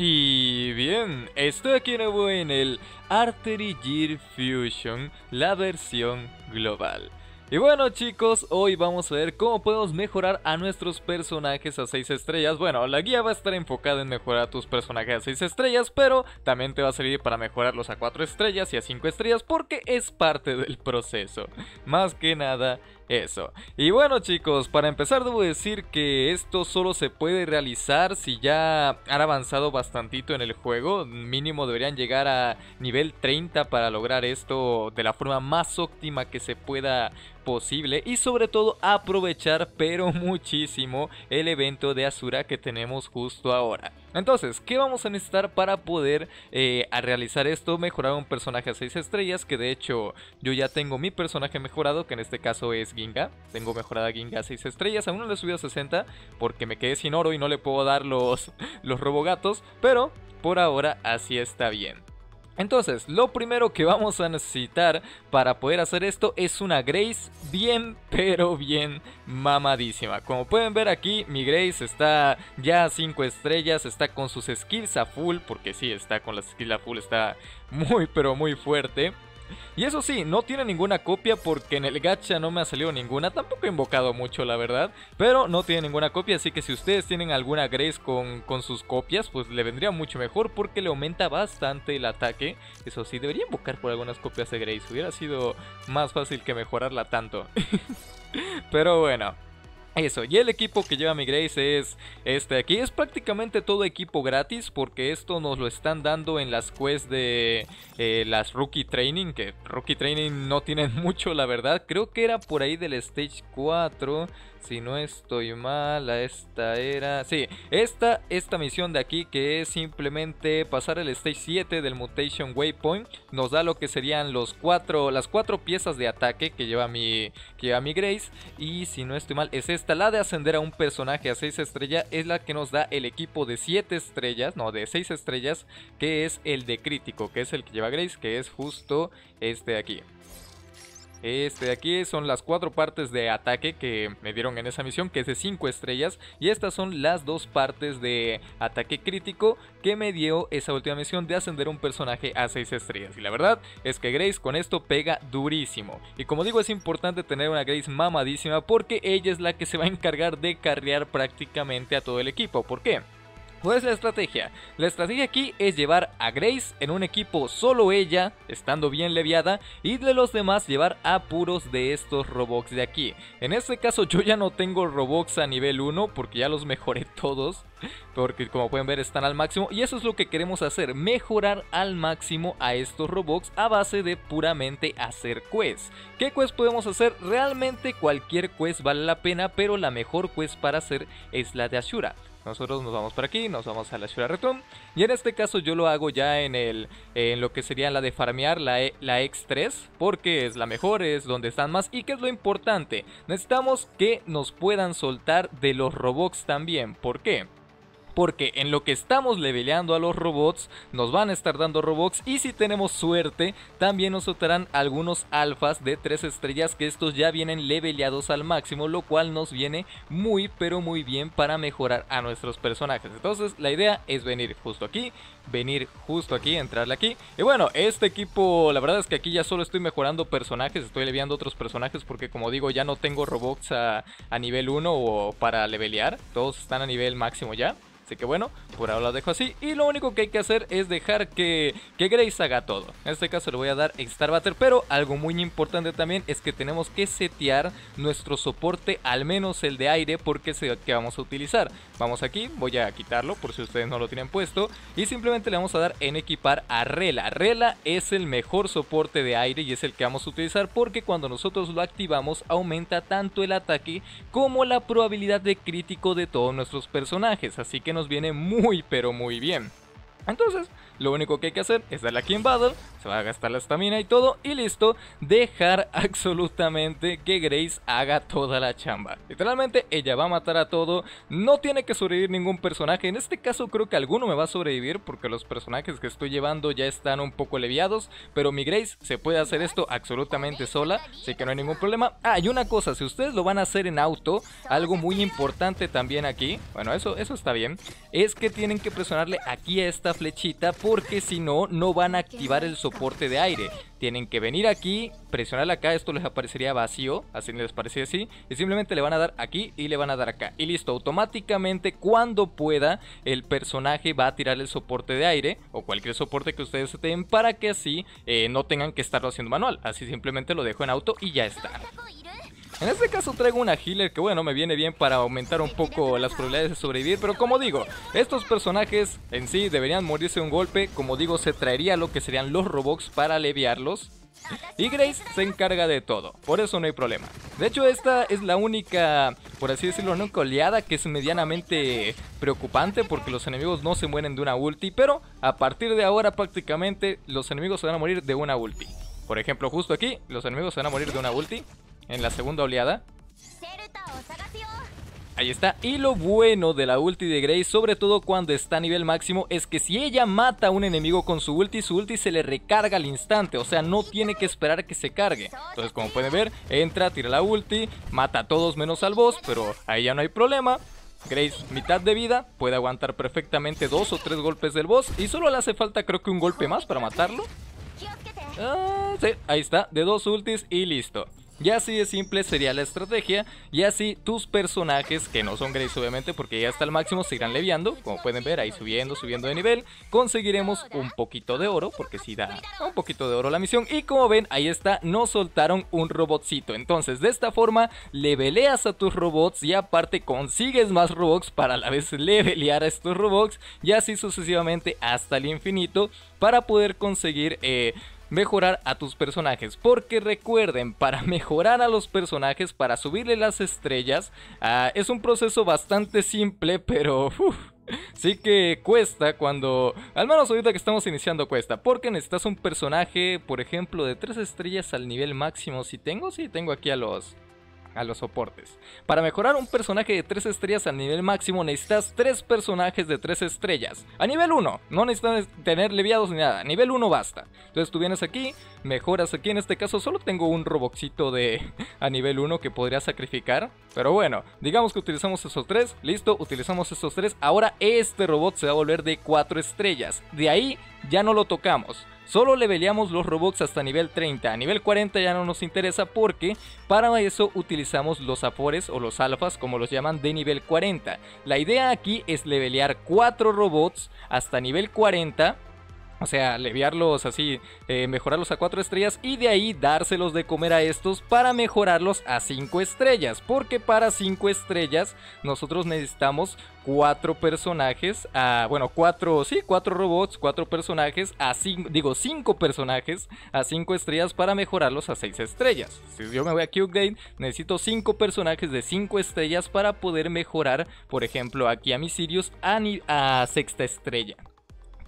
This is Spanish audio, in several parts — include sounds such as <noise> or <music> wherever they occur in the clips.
Y bien, estoy aquí de nuevo en el Artery Gear Fusion, la versión global. Y bueno chicos, hoy vamos a ver cómo podemos mejorar a nuestros personajes a 6 estrellas Bueno, la guía va a estar enfocada en mejorar a tus personajes a 6 estrellas Pero también te va a servir para mejorarlos a 4 estrellas y a 5 estrellas Porque es parte del proceso Más que nada eso. Y bueno chicos, para empezar debo decir que esto solo se puede realizar si ya han avanzado bastantito en el juego. Mínimo deberían llegar a nivel 30 para lograr esto de la forma más óptima que se pueda posible y sobre todo aprovechar pero <laughs> muchísimo el evento de Asura que tenemos justo ahora. Entonces, ¿qué vamos a necesitar para poder eh, realizar esto? Mejorar un personaje a 6 estrellas, que de hecho yo ya tengo mi personaje mejorado, que en este caso es Ginga. Tengo mejorada Ginga a 6 estrellas, aún no le subido a 60 porque me quedé sin oro y no le puedo dar los, <laughs> los robogatos, pero por ahora así está bien. Entonces, lo primero que vamos a necesitar para poder hacer esto es una Grace bien, pero bien mamadísima. Como pueden ver aquí, mi Grace está ya a 5 estrellas, está con sus skills a full, porque sí, está con las skills a full, está muy, pero muy fuerte. Y eso sí, no tiene ninguna copia porque en el gacha no me ha salido ninguna. Tampoco he invocado mucho, la verdad. Pero no tiene ninguna copia, así que si ustedes tienen alguna Grace con, con sus copias, pues le vendría mucho mejor porque le aumenta bastante el ataque. Eso sí, debería invocar por algunas copias de Grace. Hubiera sido más fácil que mejorarla tanto. <laughs> pero bueno. Eso, y el equipo que lleva mi Grace es este aquí. Es prácticamente todo equipo gratis porque esto nos lo están dando en las quests de eh, las Rookie Training. Que Rookie Training no tienen <laughs> mucho, la verdad. Creo que era por ahí del Stage 4. Si no estoy mal, esta era... Sí, esta, esta misión de aquí que es simplemente pasar el Stage 7 del Mutation Waypoint nos da lo que serían los cuatro, las cuatro piezas de ataque que lleva mi, que lleva mi Grace. Y si no estoy mal, es esta, la de ascender a un personaje a 6 estrellas, es la que nos da el equipo de 7 estrellas, no, de 6 estrellas, que es el de crítico, que es el que lleva Grace, que es justo este de aquí. Este de aquí son las cuatro partes de ataque que me dieron en esa misión, que es de 5 estrellas. Y estas son las dos partes de ataque crítico que me dio esa última misión de ascender un personaje a 6 estrellas. Y la verdad es que Grace con esto pega durísimo. Y como digo, es importante tener una Grace mamadísima porque ella es la que se va a encargar de carrear prácticamente a todo el equipo. ¿Por qué? ¿Cuál es la estrategia? La estrategia aquí es llevar a Grace en un equipo solo ella, estando bien leviada, y de los demás llevar a puros de estos Robux de aquí. En este caso yo ya no tengo Robux a nivel 1 porque ya los mejoré todos, porque como pueden ver están al máximo, y eso es lo que queremos hacer, mejorar al máximo a estos Robux a base de puramente hacer quests. ¿Qué quest podemos hacer? Realmente cualquier quest vale la pena, pero la mejor quest para hacer es la de Ashura. Nosotros nos vamos por aquí, nos vamos a la Shura Return. Y en este caso yo lo hago ya en el en lo que sería la de farmear, la, e, la X3. Porque es la mejor, es donde están más. Y que es lo importante, necesitamos que nos puedan soltar de los Robux también. ¿Por qué? Porque en lo que estamos leveleando a los robots nos van a estar dando robots y si tenemos suerte también nos soltarán algunos alfas de 3 estrellas que estos ya vienen leveleados al máximo lo cual nos viene muy pero muy bien para mejorar a nuestros personajes. Entonces la idea es venir justo aquí venir justo aquí, entrarle aquí y bueno, este equipo la verdad es que aquí ya solo estoy mejorando personajes estoy leveando otros personajes porque como digo ya no tengo robots a, a nivel 1 o para levelear todos están a nivel máximo ya Así que bueno, por ahora lo dejo así. Y lo único que hay que hacer es dejar que, que Grace haga todo. En este caso le voy a dar Star Butter. Pero algo muy importante también es que tenemos que setear nuestro soporte, al menos el de aire, porque es el que vamos a utilizar. Vamos aquí, voy a quitarlo por si ustedes no lo tienen puesto. Y simplemente le vamos a dar en equipar a Rela. Rela es el mejor soporte de aire y es el que vamos a utilizar porque cuando nosotros lo activamos aumenta tanto el ataque como la probabilidad de crítico de todos nuestros personajes. Así que nos viene muy pero muy bien. Entonces, lo único que hay que hacer es darle aquí en Battle, se va a gastar la estamina y todo, y listo, dejar <laughs> absolutamente que Grace haga toda la chamba. Literalmente, ella va a matar a todo, no tiene que sobrevivir ningún personaje, en este caso creo que alguno me va a sobrevivir porque los personajes que estoy llevando ya están un poco leviados, pero mi Grace se puede hacer esto absolutamente sola, así que no hay ningún problema. Ah, y una cosa, si ustedes lo van a hacer en auto, algo muy importante también aquí, bueno, eso, eso está bien, es que tienen que presionarle aquí a esta flechita porque si no, no van a activar el soporte de aire. Tienen que venir aquí, presionar acá, esto les aparecería vacío, así les parece así, y simplemente le van a dar aquí y le van a dar acá. Y listo, automáticamente cuando pueda el personaje va a tirar el soporte de aire o cualquier soporte que ustedes tengan para que así eh, no tengan que estarlo haciendo manual. Así simplemente lo dejo en auto y ya está. En este caso traigo una healer que bueno, me viene bien para aumentar un poco las probabilidades de sobrevivir, pero como digo, estos personajes en sí deberían morirse un golpe, como digo, se traería lo que serían los Robux para aliviarlos. Y Grace se encarga de todo, por eso no hay problema. De hecho, esta es la única, por así decirlo, no oleada que es medianamente preocupante porque los enemigos no se mueren de una ulti, pero a partir de ahora prácticamente los enemigos se van a morir de una ulti. Por ejemplo, justo aquí, los enemigos se van a morir de una ulti en la segunda oleada. Ahí está. Y lo bueno de la ulti de Grace, sobre todo cuando está a nivel máximo, es que si ella mata a un enemigo con su ulti, su ulti se le recarga al instante. O sea, no tiene que esperar que se cargue. Entonces, como pueden ver, entra, tira la ulti, mata a todos menos al boss, pero ahí ya no hay problema. Grace, mitad de vida, puede aguantar perfectamente dos o tres golpes del boss y solo le hace falta creo que un golpe más para matarlo. Ah, sí, ahí está, de dos ultis y listo. Y así de simple sería la estrategia y así tus personajes, que no son Grace obviamente porque ya hasta el máximo, se irán leviando, como pueden ver ahí subiendo, subiendo de nivel, conseguiremos un poquito de oro, porque si da un poquito de oro la misión, y como ven ahí está, nos soltaron un robotcito, entonces de esta forma leveleas a tus robots y aparte consigues más robots para a la vez levelear a estos robots y así sucesivamente hasta el infinito para poder conseguir... Eh, mejorar a tus personajes. Porque recuerden, para mejorar a los personajes, para subirle las estrellas, ah, es un proceso bastante simple, pero... sí que cuesta cuando, al menos ahorita que estamos iniciando cuesta, porque necesitas un personaje, por ejemplo, de 3 estrellas al nivel máximo. Si tengo, si tengo aquí a los a los soportes. Para mejorar un personaje de 3 estrellas al nivel máximo necesitas 3 personajes de 3 estrellas. A nivel 1, no necesitas tener leviados ni nada, a nivel 1 basta. Entonces tú vienes aquí, mejoras aquí, en este caso solo tengo un roboxito de <laughs> a nivel 1 que podría sacrificar. Pero bueno, digamos que utilizamos esos 3, listo, utilizamos esos 3. Ahora este robot se va a volver de 4 estrellas. De ahí ya no lo tocamos. Solo leveleamos los robots hasta nivel 30. A nivel 40 ya no nos interesa porque para eso utilizamos los afores o los alfas como los llaman de nivel 40. La idea aquí es levelear 4 robots hasta nivel 40 o sea, leviarlos así, eh, mejorarlos a 4 estrellas y de ahí dárselos de comer a estos para mejorarlos a 5 estrellas. Porque para 5 estrellas nosotros necesitamos 4 personajes, a, bueno, 4, sí, 4 robots, 4 personajes, a 5, digo 5 personajes a 5 estrellas para mejorarlos a 6 estrellas. Si yo me voy a Q-Gate, necesito 5 personajes de 5 estrellas para poder mejorar, por ejemplo, aquí a mis Sirius a, a sexta estrella.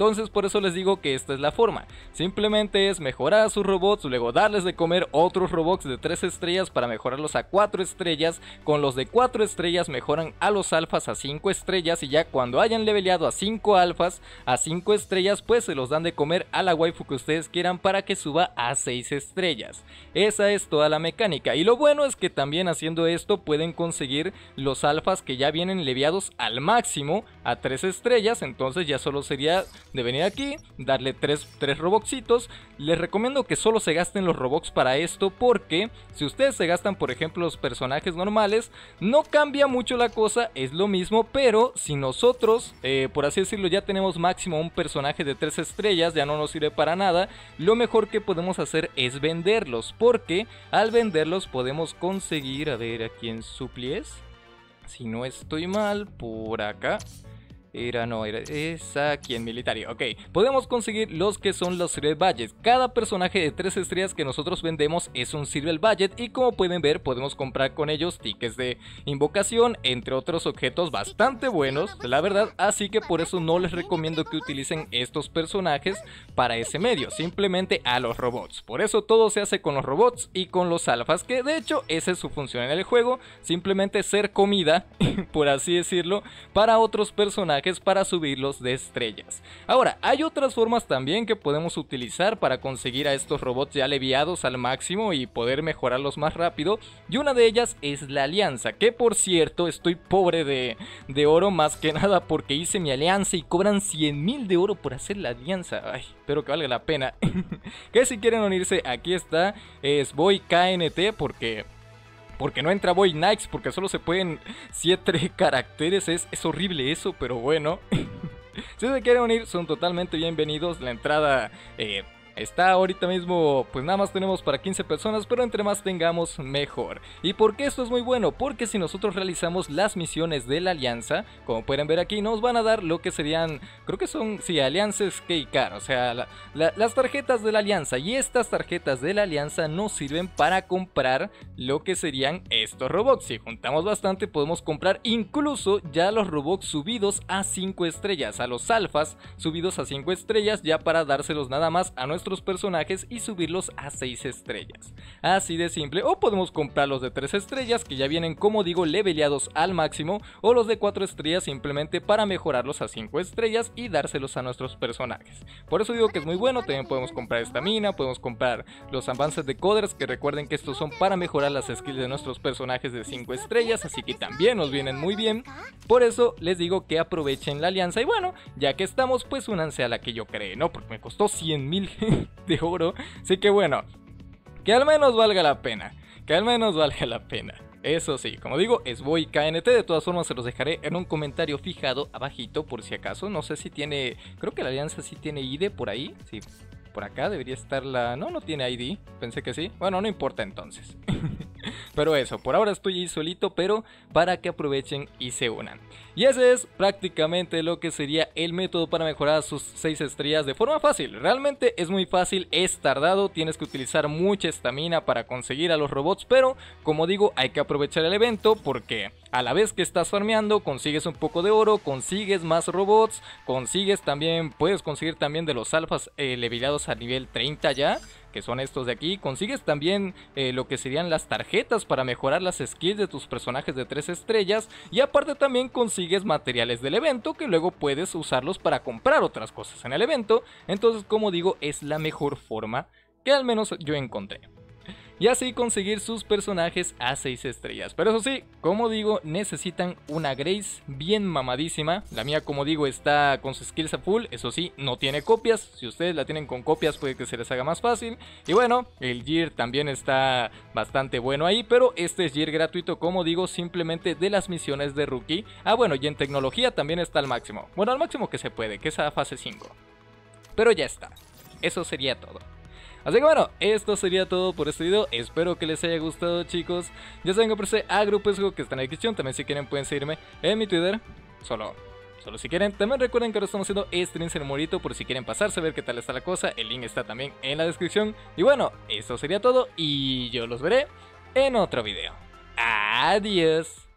Entonces por eso les digo que esta es la forma. Simplemente es mejorar a sus robots, luego darles de comer otros robots de 3 estrellas para mejorarlos a 4 estrellas. Con los de 4 estrellas mejoran a los alfas a 5 estrellas y ya cuando hayan leveleado a 5 alfas a 5 estrellas pues se los dan de comer a la waifu que ustedes quieran para que suba a 6 estrellas. Esa es toda la mecánica y lo bueno es que también haciendo esto pueden conseguir los alfas que ya vienen leviados al máximo a 3 estrellas entonces ya solo sería de venir aquí, darle tres, tres Roboxitos. Les recomiendo que solo se gasten los Robux para esto porque si ustedes se gastan por ejemplo los personajes normales, no cambia mucho la cosa, es lo mismo, pero si nosotros, eh, por así decirlo, ya tenemos máximo un personaje de 3 estrellas, ya no nos sirve para nada, lo mejor que podemos hacer es venderlos, porque al venderlos podemos conseguir, a ver aquí en suplies, si no estoy mal, por acá. Era, no, era, es aquí en militario, ok Podemos conseguir los que son los Silver Budget Cada personaje de 3 estrellas que nosotros vendemos es un Silver Budget Y como pueden ver, podemos comprar con ellos tickets de invocación Entre otros objetos bastante buenos, la verdad. Así que por eso no les recomiendo que utilicen estos personajes para ese medio Simplemente a los robots. Por eso todo se hace con los robots y con los alfas Que de hecho esa es su función en el juego Simplemente ser comida, <laughs> por así decirlo, para otros personajes para subirlos de estrellas. Ahora, hay otras formas también que podemos utilizar para conseguir a estos robots ya aliviados al máximo y poder mejorarlos más rápido. Y una de ellas es la alianza, que por cierto estoy pobre de, de oro más que <laughs> nada porque hice mi alianza y cobran 100 mil de oro por hacer la alianza. Ay, espero que valga la pena. <laughs> que si quieren unirse, aquí está, es voy KNT porque porque no entra Boy Nikes, porque solo se pueden 7 <laughs> caracteres. Es, es horrible eso, pero bueno. <laughs> si se quieren unir, son totalmente bienvenidos. La entrada eh, Está ahorita mismo, pues nada más tenemos para 15 personas, pero entre más tengamos, mejor. ¿Y por qué esto es muy bueno? Porque si nosotros realizamos las misiones de la alianza, como pueden ver aquí, nos van a dar lo que serían, creo que son, sí, alianzas Keikar, o sea, las tarjetas de la alianza. Y estas tarjetas de la alianza nos sirven para comprar lo que serían estos robots. Si juntamos bastante, podemos comprar incluso ya los robots subidos a 5 estrellas, a los alfas subidos a 5 estrellas, ya para dárselos nada más a nuestros personajes y subirlos a 6 estrellas. Así de simple, o podemos comprar los de 3 estrellas que ya vienen como digo leveleados al máximo, o los de 4 estrellas simplemente para mejorarlos a 5 estrellas y dárselos a nuestros personajes. Por eso digo que es muy bueno, también podemos comprar esta mina, podemos comprar los avances de coders que recuerden que estos son para mejorar las skills de nuestros personajes de 5 estrellas, así que también nos vienen muy bien. Por eso les digo que aprovechen la alianza y bueno, ya que estamos pues únanse a la que yo creé, ¿no? Porque me costó 100 mil <laughs> de oro. Así que bueno, que al menos valga la pena. Que al menos valga la pena. Eso sí, como digo, es Boy KNT, de todas formas se los dejaré en un comentario fijado abajito por si acaso, no sé si tiene, creo que la alianza sí tiene ID por ahí, sí, por acá debería estar la, no, no tiene ID, pensé que sí, bueno, no importa entonces. <laughs> <laughs> Pero eso, por ahora estoy ahí solito, pero para que aprovechen y se unan. Y ese es prácticamente lo que sería el método para mejorar sus 6 estrellas de forma fácil. Realmente es muy fácil, es tardado, tienes que utilizar mucha estamina para conseguir a los robots, pero como digo, hay que aprovechar el evento porque a la vez que estás farmeando consigues un poco de oro, consigues más robots, consigues también, puedes conseguir también de los alfas eh, a nivel 30 ya que son estos de aquí. Consigues también eh, lo que serían las tarjetas para mejorar las skills de tus personajes de 3 estrellas. Y aparte también consigues materiales del evento que luego puedes usarlos para comprar otras cosas en el evento. Entonces como digo es la mejor forma que al menos yo encontré y así conseguir sus personajes a 6 estrellas. Pero eso sí, como digo, necesitan una Grace bien mamadísima. La mía, como digo, está con sus skills a full. Eso sí, no tiene copias. Si ustedes la tienen con copias, puede que se les haga más fácil. Y bueno, el Gear también está bastante bueno ahí. Pero este es Gear gratuito, como digo, simplemente de las misiones de Rookie. Ah, bueno, y en tecnología también está al máximo. Bueno, al máximo que se puede, que es a fase 5. Pero ya está. Eso sería todo. Así que bueno, esto sería todo por este video. Espero que les haya gustado, chicos. Ya saben que a Grupo que está en la descripción. También si quieren pueden seguirme en mi Twitter. Solo Solo si quieren, también recuerden que ahora estamos haciendo streams en Morito por si quieren pasarse a ver qué tal está la cosa. El link está también en la descripción. Y bueno, esto sería todo y yo los veré en otro video. Adiós.